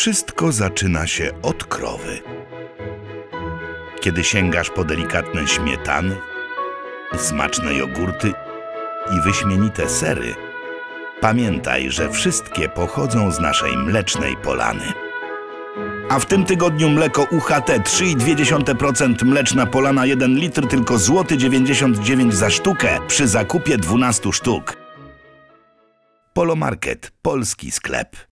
Wszystko zaczyna się od krowy. Kiedy sięgasz po delikatne śmietany, smaczne jogurty i wyśmienite sery, pamiętaj, że wszystkie pochodzą z naszej mlecznej polany. A w tym tygodniu mleko UHT 3,2% mleczna polana 1 litr tylko złoty 99 za sztukę przy zakupie 12 sztuk. Polomarket, polski sklep.